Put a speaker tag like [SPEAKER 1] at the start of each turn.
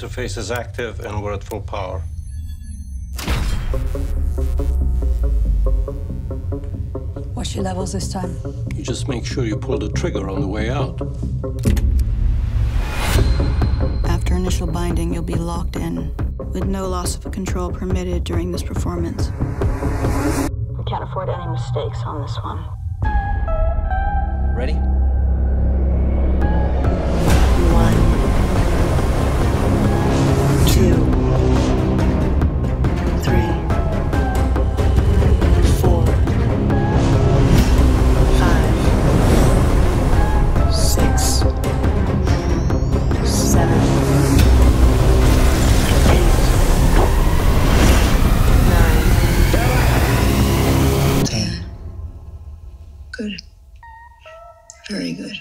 [SPEAKER 1] interface is active and we're at full power.
[SPEAKER 2] What's your levels this time?
[SPEAKER 1] You just make sure you pull the trigger on the way out.
[SPEAKER 3] After initial binding, you'll be locked in, with no loss of control permitted during this performance.
[SPEAKER 4] We can't afford any mistakes on this one.
[SPEAKER 5] Ready?
[SPEAKER 3] Good. Very good.